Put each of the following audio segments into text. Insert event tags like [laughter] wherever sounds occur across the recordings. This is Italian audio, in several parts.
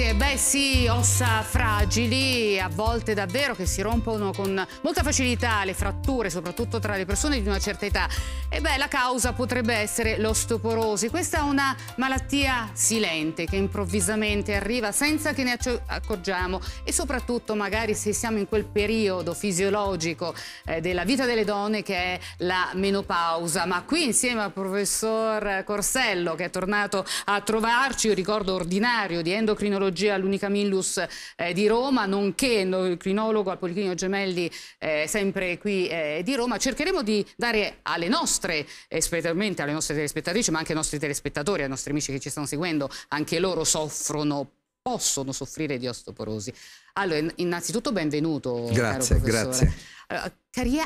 Grazie, beh sì, ossa fragili, a volte davvero che si rompono con molta facilità le fratture, soprattutto tra le persone di una certa età. E beh, la causa potrebbe essere l'osteoporosi. Questa è una malattia silente che improvvisamente arriva senza che ne accorgiamo e soprattutto magari se siamo in quel periodo fisiologico eh, della vita delle donne che è la menopausa. Ma qui insieme al professor Corsello che è tornato a trovarci, io ricordo ordinario di endocrinologia endocrinologia all'Unica Millus eh, di Roma, nonché endocrinologo al Policlinico Gemelli eh, sempre qui eh, di Roma. Cercheremo di dare alle nostre, specialmente alle nostre telespettatrici, ma anche ai nostri telespettatori, ai nostri amici che ci stanno seguendo, anche loro soffrono possono soffrire di osteoporosi. Allora, innanzitutto benvenuto. Grazie, grazie. Allora,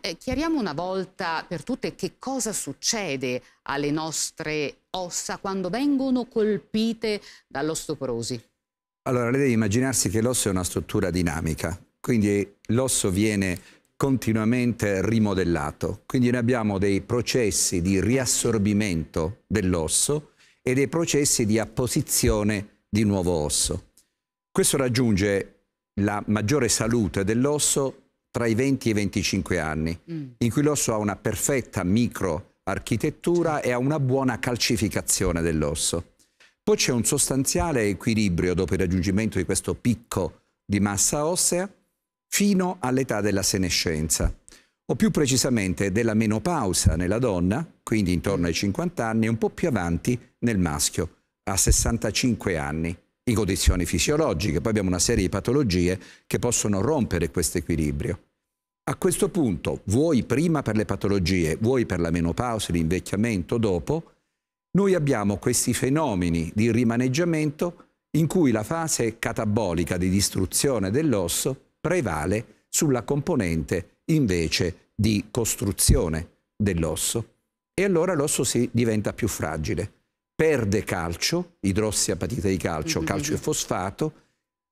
eh, chiariamo una volta per tutte che cosa succede alle nostre ossa quando vengono colpite dall'osteoporosi. Allora, lei deve immaginarsi che l'osso è una struttura dinamica, quindi l'osso viene continuamente rimodellato, quindi noi abbiamo dei processi di riassorbimento dell'osso e dei processi di apposizione di nuovo osso. Questo raggiunge la maggiore salute dell'osso tra i 20 e i 25 anni, mm. in cui l'osso ha una perfetta microarchitettura e ha una buona calcificazione dell'osso. Poi c'è un sostanziale equilibrio dopo il raggiungimento di questo picco di massa ossea fino all'età della senescenza, o più precisamente della menopausa nella donna, quindi intorno ai 50 anni, e un po' più avanti nel maschio, a 65 anni, in condizioni fisiologiche. Poi abbiamo una serie di patologie che possono rompere questo equilibrio. A questo punto, vuoi prima per le patologie, vuoi per la menopausa, l'invecchiamento dopo, noi abbiamo questi fenomeni di rimaneggiamento in cui la fase catabolica di distruzione dell'osso prevale sulla componente invece di costruzione dell'osso. E allora l'osso si diventa più fragile, perde calcio, idrossiapatite di calcio, mm-hmm. calcio e fosfato,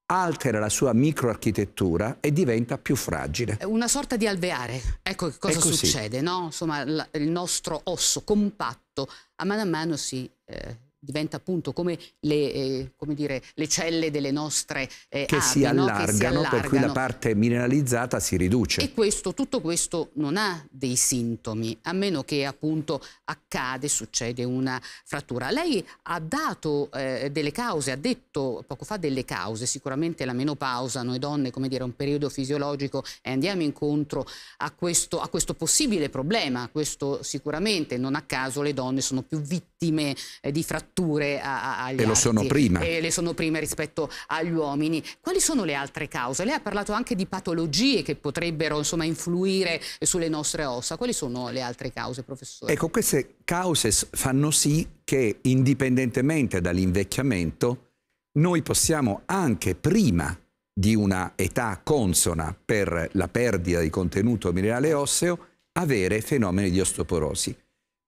altera la sua microarchitettura e diventa più fragile. Una sorta di alveare. Ecco che cosa succede, no? Insomma, il nostro osso compatto a mano a mano si eh, diventa appunto come le, eh, come dire, le celle delle nostre eh, che, api, si no? che, si allargano, per cui la parte mineralizzata si riduce. E questo, tutto questo non ha dei sintomi, a meno che appunto accade, succede una frattura. Lei ha dato eh, delle cause, ha detto poco fa delle cause, sicuramente la menopausa, noi donne, come dire, è un periodo fisiologico e andiamo incontro a questo, a questo possibile problema, questo sicuramente non a caso le donne sono più vittime eh, di fratture fratture a, agli E lo sono prima. E le sono prima rispetto agli uomini. Quali sono le altre cause? Lei ha parlato anche di patologie che potrebbero insomma, influire sulle nostre ossa. Quali sono le altre cause, professore? Ecco, queste cause fanno sì che indipendentemente dall'invecchiamento noi possiamo anche prima di una età consona per la perdita di contenuto minerale osseo avere fenomeni di osteoporosi.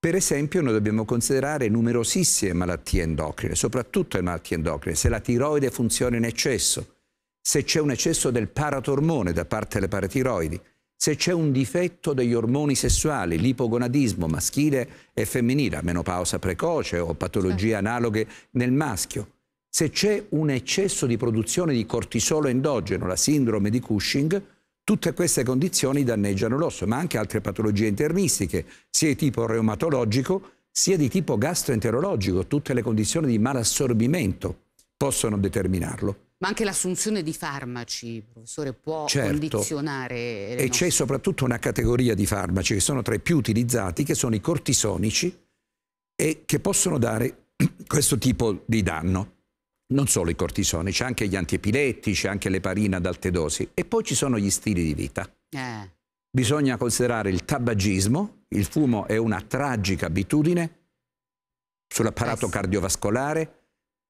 Per esempio noi dobbiamo considerare numerosissime malattie endocrine, soprattutto le malattie endocrine, se la tiroide funziona in eccesso, se c'è un eccesso del paratormone da parte delle paratiroidi, se c'è un difetto degli ormoni sessuali, l'ipogonadismo maschile e femminile, menopausa precoce o patologie analoghe nel maschio, se c'è un eccesso di produzione di cortisolo endogeno, la sindrome di Cushing, Tutte queste condizioni danneggiano l'osso, ma anche altre patologie internistiche, sia di tipo reumatologico sia di tipo gastroenterologico. Tutte le condizioni di malassorbimento possono determinarlo. Ma anche l'assunzione di farmaci, professore, può certo. condizionare... E c'è soprattutto una categoria di farmaci che sono tra i più utilizzati, che sono i cortisonici, e che possono dare [clears throat] questo tipo di danno non solo i cortisoni, c'è anche gli antiepilettici, anche l'eparina ad alte dosi e poi ci sono gli stili di vita. Eh. Bisogna considerare il tabagismo, il fumo è una tragica abitudine sull'apparato eh sì. cardiovascolare,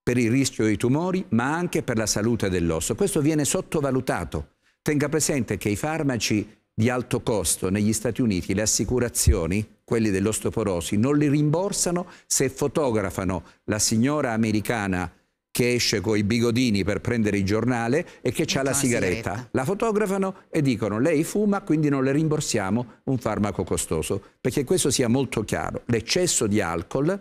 per il rischio di tumori, ma anche per la salute dell'osso. Questo viene sottovalutato. Tenga presente che i farmaci di alto costo negli Stati Uniti, le assicurazioni, quelli dell'ostoporosi, non li rimborsano se fotografano la signora americana che esce con i bigodini per prendere il giornale e che ha la sigaretta. sigaretta. La fotografano e dicono lei fuma, quindi non le rimborsiamo un farmaco costoso, perché questo sia molto chiaro. L'eccesso di alcol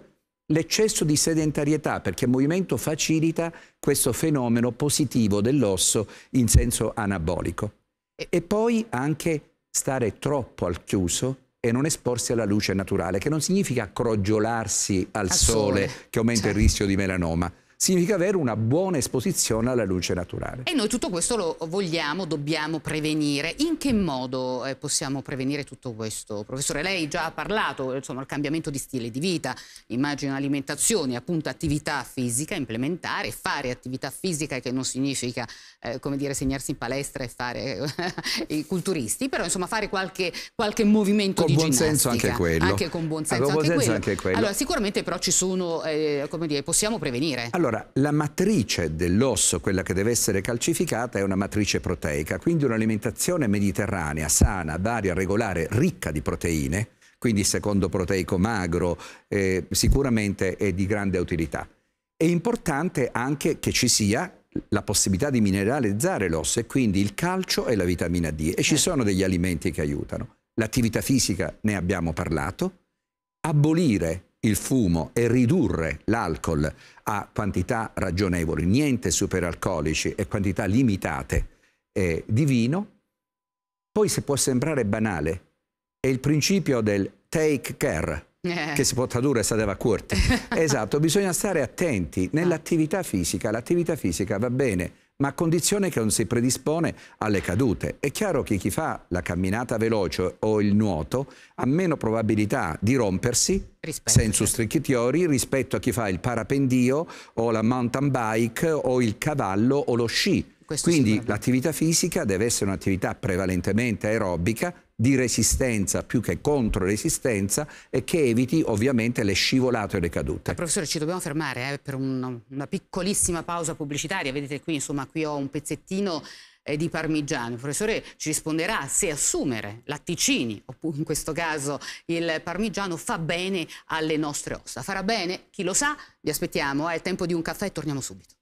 l'eccesso di sedentarietà, perché il movimento facilita questo fenomeno positivo dell'osso in senso anabolico. E, e poi anche stare troppo al chiuso e non esporsi alla luce naturale, che non significa crogiolarsi al, al sole, sole, che aumenta certo. il rischio di melanoma significa avere una buona esposizione alla luce naturale. E noi tutto questo lo vogliamo, dobbiamo prevenire. In che modo eh, possiamo prevenire tutto questo? Professore, lei già ha parlato, insomma, del cambiamento di stile di vita, immagino alimentazione, appunto attività fisica, implementare, fare attività fisica che non significa, eh, come dire, segnarsi in palestra e fare [laughs] i culturisti, però insomma fare qualche, qualche movimento con di buon senso anche quello. Anche con buon senso, con anche, buon senso quello. anche quello. Allora sicuramente però ci sono, eh, come dire, possiamo prevenire. Allora, allora, la matrice dell'osso, quella che deve essere calcificata, è una matrice proteica, quindi un'alimentazione mediterranea, sana, varia, regolare, ricca di proteine, quindi secondo proteico magro, eh, sicuramente è di grande utilità. È importante anche che ci sia la possibilità di mineralizzare l'osso e quindi il calcio e la vitamina D e ci eh. sono degli alimenti che aiutano. L'attività fisica ne abbiamo parlato, abolire il fumo e ridurre l'alcol a quantità ragionevoli, niente superalcolici e quantità limitate eh, di vino, poi se può sembrare banale, è il principio del take care, eh. che si può tradurre sadeva curte. [laughs] esatto, bisogna stare attenti nell'attività fisica, l'attività fisica va bene, ma a condizione che non si predispone alle cadute. È chiaro che chi fa la camminata veloce o il nuoto ha meno probabilità di rompersi rispetto, senza stricchitori rispetto a chi fa il parapendio o la mountain bike o il cavallo o lo sci. Questo Quindi l'attività fisica deve essere un'attività prevalentemente aerobica di resistenza più che contro resistenza e che eviti ovviamente le scivolate e le cadute. professore ci dobbiamo fermare eh, per un, una piccolissima pausa pubblicitaria, vedete qui insomma qui ho un pezzettino eh, di parmigiano. Il professore ci risponderà se assumere latticini, oppure in questo caso il parmigiano, fa bene alle nostre ossa. Farà bene? Chi lo sa? Vi aspettiamo, è il tempo di un caffè e torniamo subito.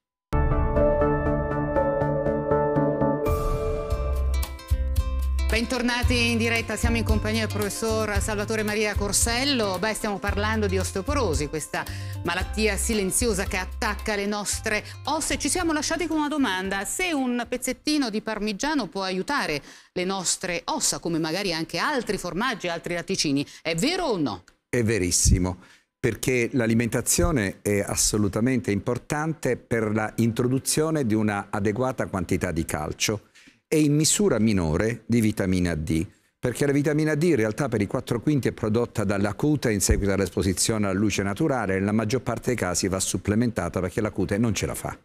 Bentornati in diretta, siamo in compagnia del professor Salvatore Maria Corsello. Beh, stiamo parlando di osteoporosi, questa malattia silenziosa che attacca le nostre ossa ci siamo lasciati con una domanda. Se un pezzettino di parmigiano può aiutare le nostre ossa, come magari anche altri formaggi, altri latticini, è vero o no? È verissimo perché l'alimentazione è assolutamente importante per l'introduzione di una adeguata quantità di calcio e in misura minore di vitamina D, perché la vitamina D in realtà per i 4 quinti è prodotta dalla cute in seguito all'esposizione alla luce naturale e nella maggior parte dei casi va supplementata perché la cute non ce la fa.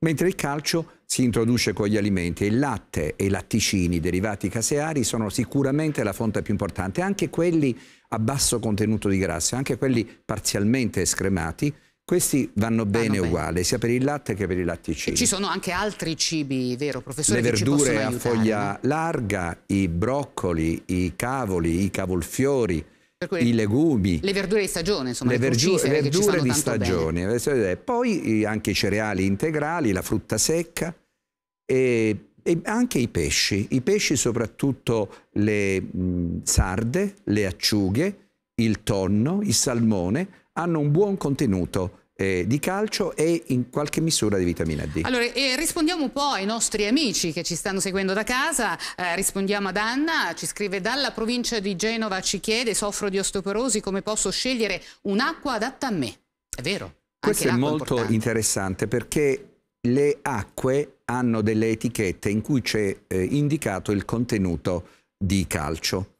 Mentre il calcio si introduce con gli alimenti il latte e i latticini derivati caseari sono sicuramente la fonte più importante, anche quelli a basso contenuto di grassi, anche quelli parzialmente escremati, questi vanno bene vanno uguali, bene. sia per il latte che per i latticini. E ci sono anche altri cibi, vero professore? Le verdure a foglia larga, i broccoli, i cavoli, i cavolfiori, i legumi. Le verdure di stagione, insomma, le, le verdure, verdure di stagione. Bene. Poi anche i cereali integrali, la frutta secca e, e, anche i pesci. I pesci soprattutto le mh, sarde, le acciughe, il tonno, il salmone hanno un buon contenuto eh, di calcio e in qualche misura di vitamina D. Allora, eh, rispondiamo un po' ai nostri amici che ci stanno seguendo da casa, eh, rispondiamo ad Anna, ci scrive dalla provincia di Genova, ci chiede, soffro di osteoporosi, come posso scegliere un'acqua adatta a me? È vero? Questo è molto è interessante perché le acque hanno delle etichette in cui c'è eh, indicato il contenuto di calcio.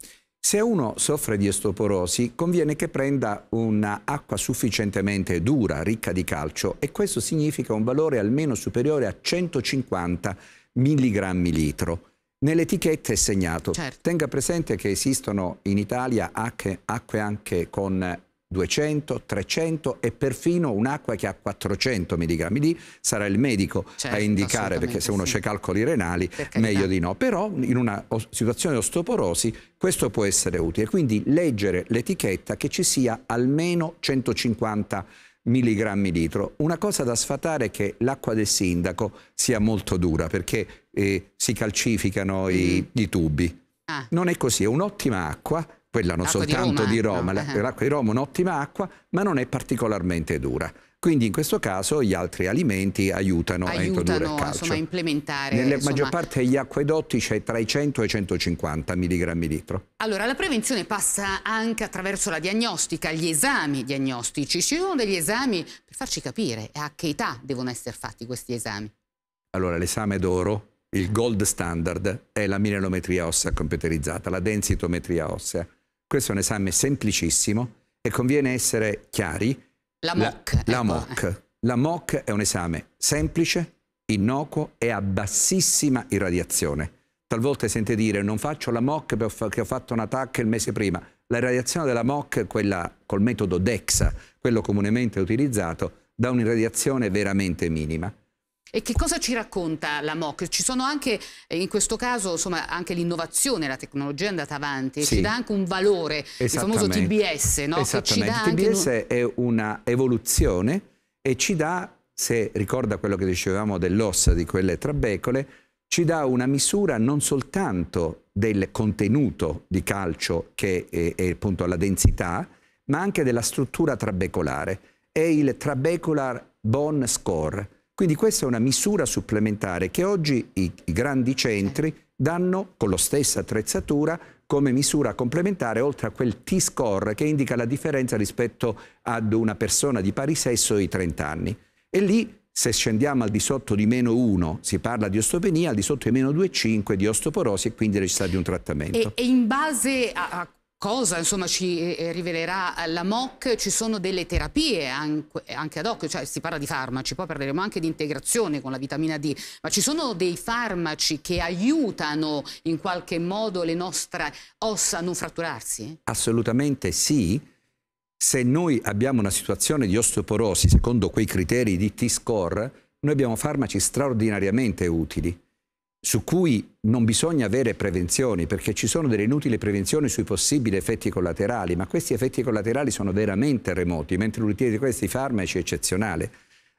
Se uno soffre di osteoporosi conviene che prenda un'acqua sufficientemente dura, ricca di calcio e questo significa un valore almeno superiore a 150 mg litro. Nell'etichetta è segnato. Certo. Tenga presente che esistono in Italia acque, acque anche con 200, 300 e perfino un'acqua che ha 400 mg di sarà il medico certo, a indicare perché se uno sì. c'è calcoli renali meglio di no però in una situazione di osteoporosi questo può essere utile quindi leggere l'etichetta che ci sia almeno 150 milligrammi litro. Una cosa da sfatare è che l'acqua del sindaco sia molto dura perché eh, si calcificano mm. i, i, tubi. Ah. Non è così, è un'ottima acqua quella non soltanto di Roma, di Roma. No. l'acqua di Roma è un'ottima acqua, ma non è particolarmente dura. Quindi in questo caso gli altri alimenti aiutano, aiutano a introdurre il calcio. Insomma, a implementare. Nella insomma... maggior parte degli acquedotti c'è tra i 100 e i 150 mg litro. Allora, la prevenzione passa anche attraverso la diagnostica, gli esami diagnostici. Ci sono degli esami per farci capire a che età devono essere fatti questi esami? Allora, l'esame d'oro, il gold standard, è la mineralometria ossea computerizzata, la densitometria ossea. Questo è un esame semplicissimo e conviene essere chiari la MOC. La, ecco. MOC. La MOC è un esame semplice, innocuo e a bassissima irradiazione. Talvolta sente dire non faccio la MOC perché ho fatto un attacco il mese prima. La radiazione della MOC, quella col metodo DEXA, quello comunemente utilizzato, dà un'irradiazione veramente minima. E che cosa ci racconta la MOC? Ci sono anche, eh, in questo caso, insomma, anche l'innovazione, la tecnologia è andata avanti, sì. ci dà anche un valore, il famoso TBS, no? Esattamente, il TBS un... è una evoluzione e ci dà, se ricorda quello che dicevamo dell'ossa di quelle trabecole, ci dà una misura non soltanto del contenuto di calcio, che è, è appunto la densità, ma anche della struttura trabecolare. È il trabecular bone score, quindi questa è una misura supplementare che oggi i, grandi centri danno con la stessa attrezzatura come misura complementare oltre a quel T-score che indica la differenza rispetto ad una persona di pari sesso ai 30 anni. E lì se scendiamo al di sotto di meno 1 si parla di osteopenia, al di sotto di meno 2,5 di osteoporosi e quindi necessità di un trattamento. E, e in base a, a cosa insomma, ci eh, rivelerà la MOC, ci sono delle terapie anche, ad hoc, cioè si parla di farmaci, poi parleremo anche di integrazione con la vitamina D, ma ci sono dei farmaci che aiutano in qualche modo le nostre ossa a non fratturarsi? Assolutamente sì. Se noi abbiamo una situazione di osteoporosi secondo quei criteri di T-score, noi abbiamo farmaci straordinariamente utili su cui non bisogna avere prevenzioni perché ci sono delle inutili prevenzioni sui possibili effetti collaterali, ma questi effetti collaterali sono veramente remoti, mentre l'utilità di questi farmaci è eccezionale.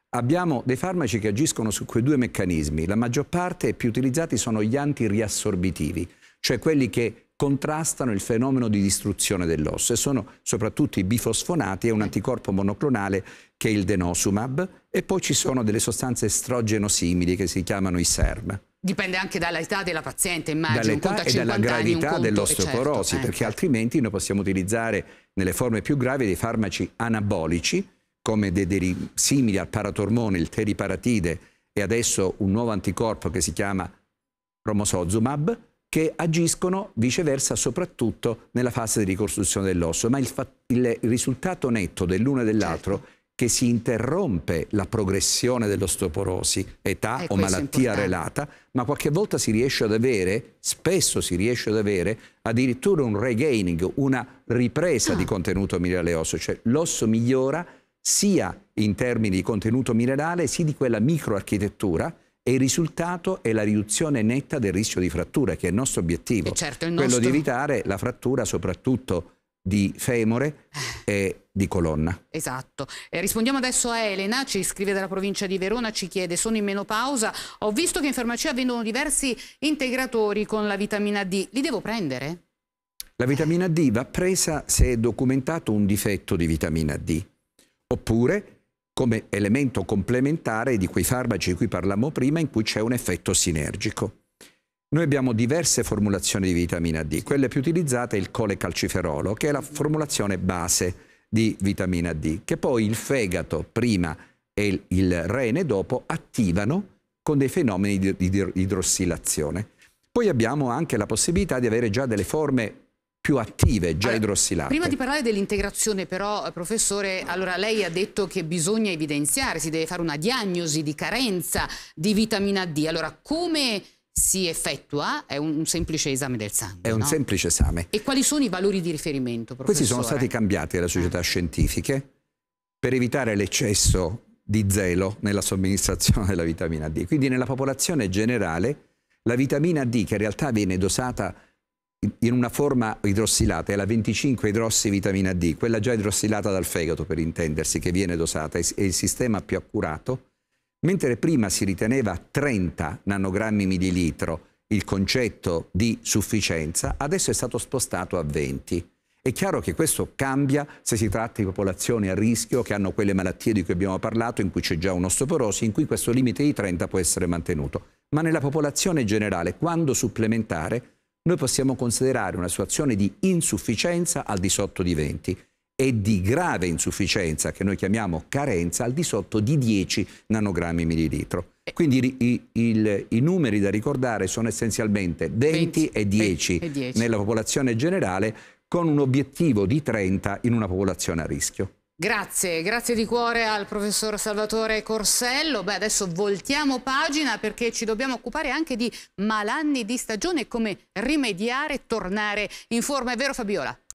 Abbiamo dei farmaci che agiscono su quei due meccanismi. La maggior parte più utilizzati sono gli antiriassorbitivi, cioè quelli che contrastano il fenomeno di distruzione dell'osso e sono soprattutto i bifosfonati e un anticorpo monoclonale che è il denosumab e poi ci sono delle sostanze estrogeno simili che si chiamano i SERM. Dipende anche dall'età della paziente, immagino. Dall'età e dalla gravità dell'osteoporosi, certo, perché ecco. altrimenti noi possiamo utilizzare nelle forme più gravi dei farmaci anabolici, come dei, dei simili al paratormone, il teriparatide e adesso un nuovo anticorpo che si chiama romosozumab, che agiscono viceversa soprattutto nella fase di ricostruzione dell'osso, ma il, il, risultato netto dell'uno e dell'altro certo che si interrompe la progressione dell'osteoporosi, età eh, o malattia relata, ma qualche volta si riesce ad avere, spesso si riesce ad avere, addirittura un regaining, una ripresa ah. di contenuto minerale osseo, cioè l'osso migliora sia in termini di contenuto minerale sia di quella microarchitettura e il risultato è la riduzione netta del rischio di frattura, che è il nostro obiettivo, certo, il nostro... quello di evitare la frattura soprattutto di femore e di colonna. Esatto. E rispondiamo adesso a Elena, ci scrive dalla provincia di Verona, ci chiede sono in menopausa, ho visto che in farmacia vendono diversi integratori con la vitamina D, li devo prendere? La vitamina D va presa se è documentato un difetto di vitamina D, oppure come elemento complementare di quei farmaci di cui parlavamo prima in cui c'è un effetto sinergico. Noi abbiamo diverse formulazioni di vitamina D, quella più utilizzata è il colecalciferolo, che è la formulazione base di vitamina D, che poi il fegato prima e il rene dopo attivano con dei fenomeni di idrossilazione. Poi abbiamo anche la possibilità di avere già delle forme più attive, già allora, idrossilate. Prima di parlare dell'integrazione però, professore, allora lei ha detto che bisogna evidenziare, si deve fare una diagnosi di carenza di vitamina D. Allora, come si effettua è un, semplice esame del sangue. È un no? semplice esame. E quali sono i valori di riferimento, professore? Questi sono stati cambiati dalle società eh. scientifiche per evitare l'eccesso di zelo nella somministrazione [laughs] della vitamina D. Quindi nella popolazione generale la vitamina D, che in realtà viene dosata in una forma idrossilata, è la 25 idrossivitamina D, quella già idrossilata dal fegato per intendersi, che viene dosata, è il sistema più accurato, Mentre prima si riteneva 30 nanogrammi millilitro il concetto di sufficienza, adesso è stato spostato a 20. È chiaro che questo cambia se si tratta di popolazioni a rischio che hanno quelle malattie di cui abbiamo parlato, in cui c'è già un'osteoporosi, in cui questo limite di 30 può essere mantenuto. Ma nella popolazione generale, quando supplementare, noi possiamo considerare una situazione di insufficienza al di sotto di 20 e di grave insufficienza, che noi chiamiamo carenza, al di sotto di 10 nanogrammi millilitro. Quindi i, il, i, numeri da ricordare sono essenzialmente 20, 20 e, 10 e 10 nella popolazione generale, con un obiettivo di 30 in una popolazione a rischio. Grazie, grazie di cuore al professor Salvatore Corsello. Beh, adesso voltiamo pagina perché ci dobbiamo occupare anche di malanni di stagione e come rimediare e tornare in forma. È vero Fabiola?